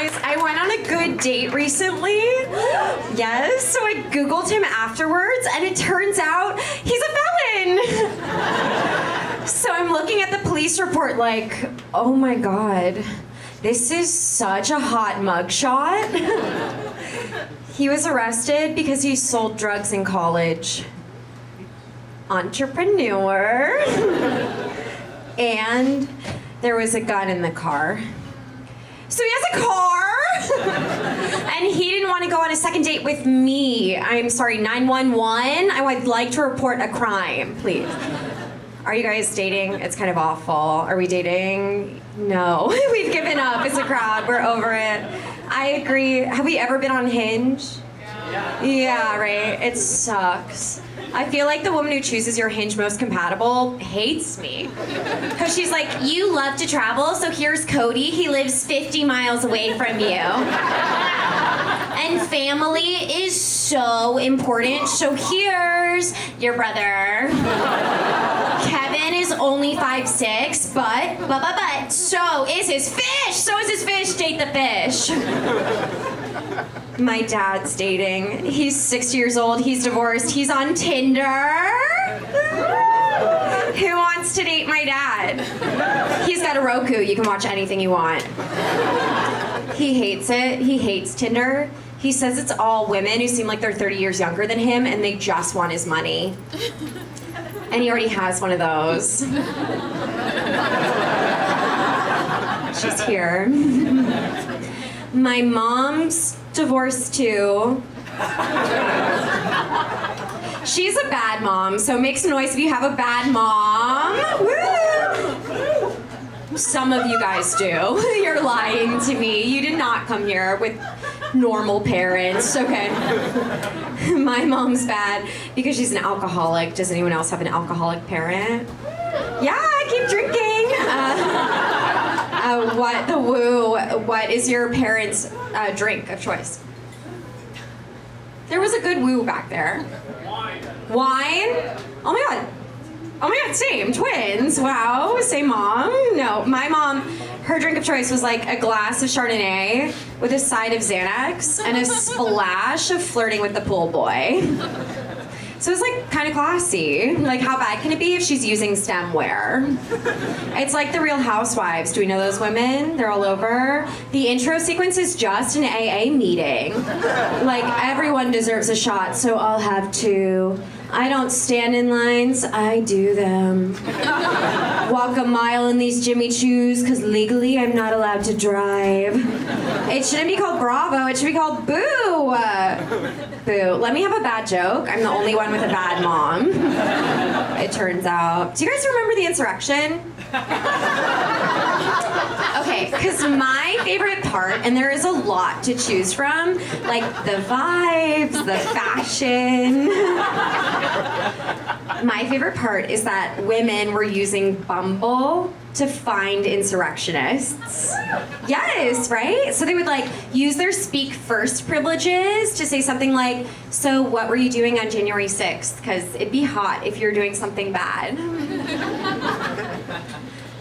guys, I went on a good date recently. Yes, so I Googled him afterwards, and it turns out he's a felon. so I'm looking at the police report like, oh my god, this is such a hot mugshot. he was arrested because he sold drugs in college. Entrepreneur. and there was a gun in the car. So he has a car, and he didn't want to go on a second date with me. I'm sorry, 911. I would like to report a crime, please. Are you guys dating? It's kind of awful. Are we dating? No. We've given up as a crowd. We're over it. I agree. Have we ever been on Hinge? Yeah. Yeah, right. It sucks. I feel like the woman who chooses your hinge most compatible hates me. Because she's like, you love to travel, so here's Cody. He lives 50 miles away from you. and family is so important, so here's your brother. Kevin is only five six, but, but, but, so is his fish. So is his fish. Date the fish. My dad's dating. He's 60 years old. He's divorced. He's on Tinder. Who wants to date my dad? He's got a Roku. You can watch anything you want. He hates it. He hates Tinder. He says it's all women who seem like they're 30 years younger than him and they just want his money. And he already has one of those. She's here. My mom's divorced too. She's a bad mom, so make some noise if you have a bad mom. Woo! Some of you guys do. You're lying to me. You did not come here with normal parents. Okay. My mom's bad because she's an alcoholic. Does anyone else have an alcoholic parent? Yeah, I keep drinking. Uh, uh, what the woo? What is your parents' uh, drink of choice? There was a good woo back there. Wine. Wine? Oh my god. Oh my god, same. Twins. Wow. Same mom. No, my mom, her drink of choice was like a glass of Chardonnay with a side of Xanax and a splash of flirting with the pool boy. So it's like kind of classy. Like, how bad can it be if she's using stemware? It's like the Real Housewives. Do we know those women? They're all over. The intro sequence is just an AA meeting. Like, everyone deserves a shot, so I'll have two. I don't stand in lines, I do them. Walk a mile in these Jimmy Choos, because legally I'm not allowed to drive. It shouldn't be called Bravo, it should be called Boo! Boo. Let me have a bad joke. I'm the only one with a bad mom. It turns out. Do you guys remember the insurrection? Okay, because my favorite part, and there is a lot to choose from, like the vibes, the fashion. my favorite part is that women were using Bumble to find insurrectionists. Yes, right? So they would like use their speak first privileges to say something like, So, what were you doing on January 6th? Because it'd be hot if you're doing something bad.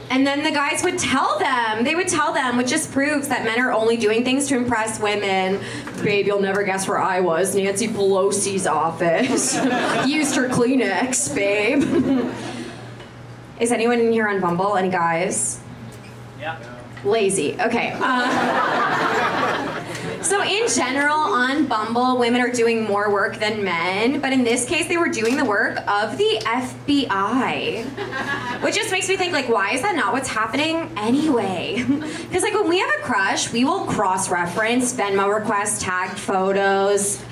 And then the guys would tell them, they would tell them, which just proves that men are only doing things to impress women. Babe, you'll never guess where I was. Nancy Pelosi's office. Used her Kleenex, babe. Is anyone in here on Bumble? Any guys? Yeah. Lazy. Okay. Uh, so in general, on Bumble, women are doing more work than men, but in this case, they were doing the work of the FBI, which just makes me think like, why is that not what's happening anyway? Because like when we have a crush, we will cross-reference Venmo requests, tagged photos,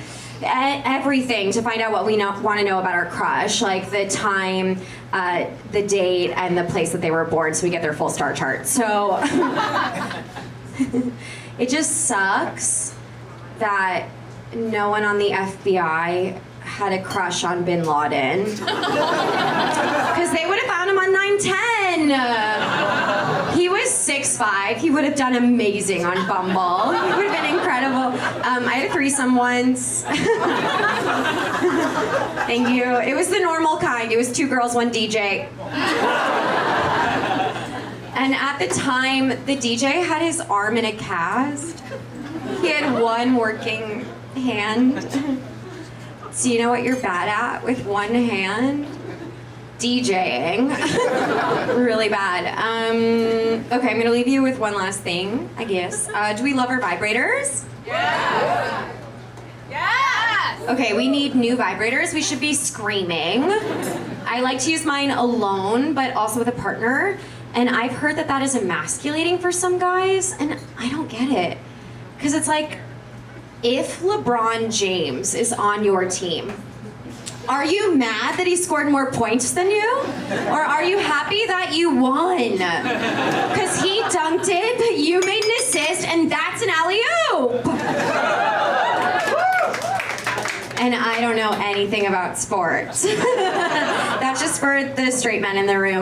everything to find out what we want to know about our crush, like the time, uh, the date, and the place that they were born, so we get their full star chart. So it just sucks that no one on the FBI had a crush on Bin Laden because they would have found him on 910. He was 6'5". He would have done amazing on Bumble. He would have been incredible. Um, I had a threesome once. Thank you. It was the normal kind. It was two girls, one DJ. And at the time, the DJ had his arm in a cast. He had one working hand. So you know what you're bad at with one hand? DJing. really bad. Um, okay, I'm gonna leave you with one last thing, I guess. Uh, do we love our vibrators? Yes! Yes! Okay, we need new vibrators. We should be screaming. I like to use mine alone, but also with a partner. And I've heard that that is emasculating for some guys, and I don't get it. Because it's like, if LeBron James is on your team, are you mad that he scored more points than you? Or are you happy that you won? Because he dunked it, but you made an assist, and that's an alley oop. And I don't know anything about sports. that's just for the straight men in the room.